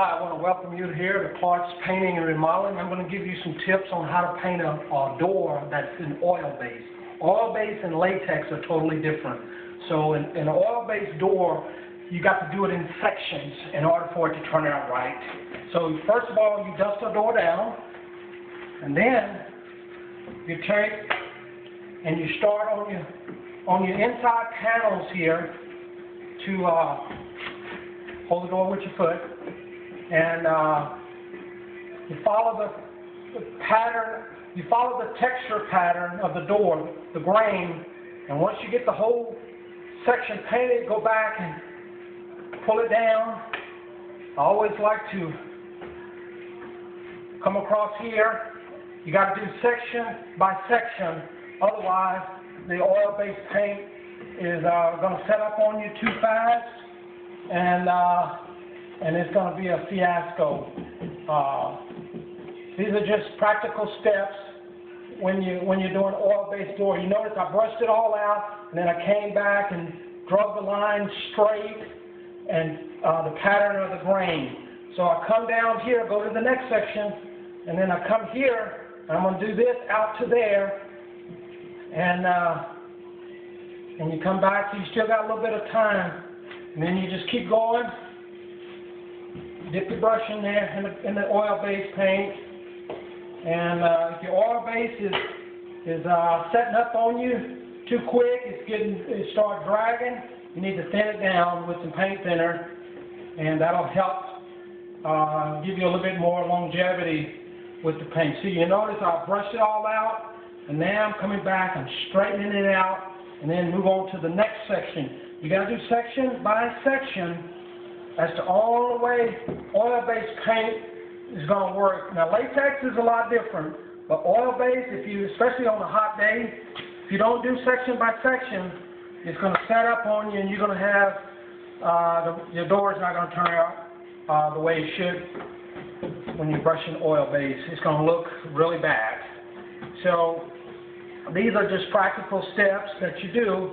Hi, I want to welcome you here to Clark's Painting and Remodeling. I'm going to give you some tips on how to paint a, a door that's in oil-based. Oil-based and latex are totally different. So in, in an oil-based door, you got to do it in sections in order for it to turn out right. So first of all, you dust the door down, and then you take and you start on your on your inside panels here to uh, hold the door with your foot, and uh, you follow the, the pattern, you follow the texture pattern of the door, the grain, and once you get the whole section painted, go back and pull it down. I always like to come across here. You got to do section by section, otherwise the oil-based paint is uh, going to set up on you too fast, and uh, and it's going to be a fiasco. Uh, these are just practical steps when you when you're doing oil-based door. You notice I brushed it all out, and then I came back and drug the line straight and uh, the pattern of the grain. So I come down here, go to the next section, and then I come here, and I'm going to do this out to there, and uh, and you come back, you still got a little bit of time, and then you just keep going, dip your brush in there in the, in the oil-based paint, and uh, if your oil base is is uh, setting up on you too quick, it's getting it start dragging, you need to thin it down with some paint thinner, and that'll help uh, give you a little bit more longevity with the paint. So you notice I brushed it all out, and now I'm coming back, I'm straightening it out, and then move on to the next section. You got to do section by section as to all the way oil-based paint is going to work. Now, latex is a lot different, but oil-based, if you, especially on a hot day, if you don't do section by section, it's going to set up on you, and you're going to have uh, the, your door is not going to turn out uh, the way it should when you're brushing oil-based. It's going to look really bad. So these are just practical steps that you do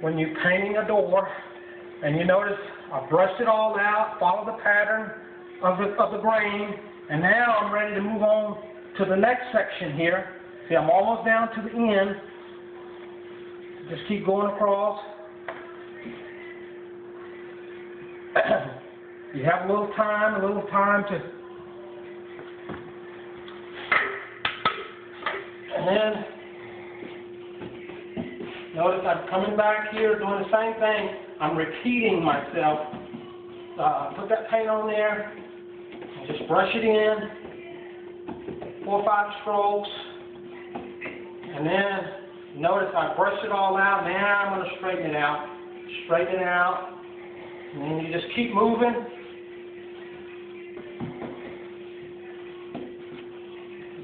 when you're painting a door. And you notice I brushed it all out, follow the pattern of the, of the grain, and now I'm ready to move on to the next section here. See, I'm almost down to the end. Just keep going across. you have a little time, a little time to and then notice I'm coming back here doing the same thing. I'm repeating myself. Uh, put that paint on there. Just brush it in. Four or five strokes. And then notice I brushed it all out. Now I'm going to straighten it out. Straighten it out. And then you just keep moving.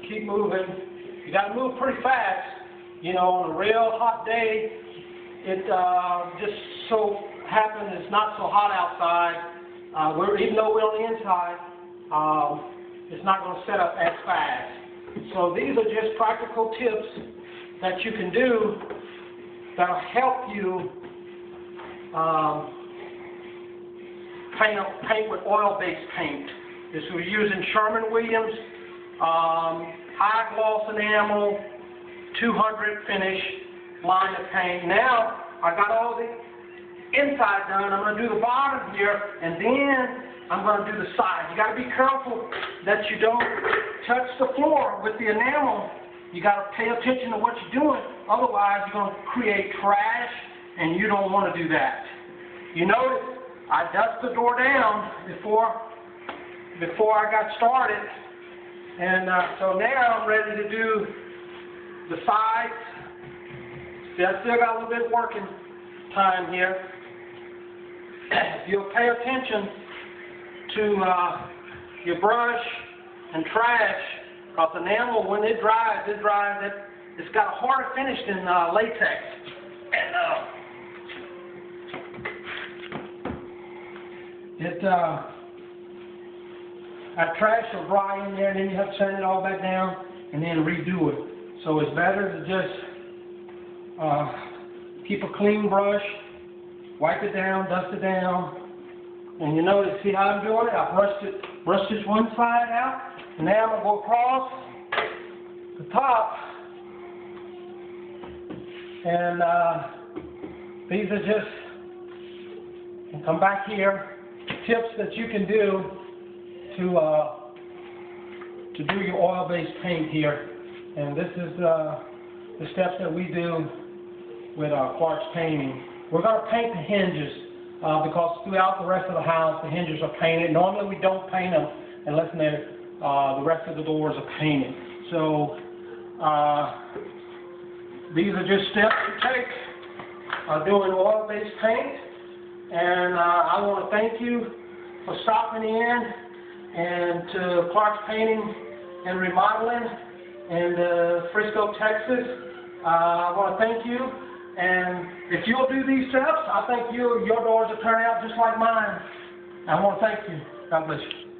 Keep moving. You got to move pretty fast. You know, on a real hot day, it uh, just so happens it's not so hot outside. Uh, we're, even though we're on the inside, um, it's not going to set up as fast. So these are just practical tips that you can do that'll help you um, paint, paint with oil-based paint. This we're using Sherwin-Williams um, high gloss enamel 200 finish line of paint. Now I got all the inside done. I'm going to do the bottom here, and then I'm going to do the sides. You got to be careful that you don't touch the floor with the enamel. You got to pay attention to what you're doing. Otherwise, you're going to create trash, and you don't want to do that. You notice I dust the door down before before I got started, and uh, so now I'm ready to do the sides. See, I still got a little bit of working time here. If you'll pay attention to uh, your brush and trash, because enamel, when it dries, it dries, it, it's got a harder finish than uh, latex. And uh, it, uh, that trash will dry in there, and then you have to sand it all back down, and then redo it. So it's better to just uh, keep a clean brush, wipe it down, dust it down, And you notice, see how I'm doing it? I brushed it, brushed this one side out, and now I'm gonna go across the top. And, uh, these are just, come back here, tips that you can do to, uh, to do your oil-based paint here. And this is, uh, the steps that we do with our Clark's painting. We're gonna paint the hinges, uh, because throughout the rest of the house, the hinges are painted. Normally, we don't paint them unless uh, the rest of the doors are painted. So, uh, these are just steps to take, uh, doing oil-based paint. And, uh, I wanna thank you for stopping in and to Clark's Painting and Remodeling in uh, Frisco, Texas. Uh, I want to thank you, and if you'll do these steps, I think you, your doors will turn out just like mine. I want to thank you. God bless you.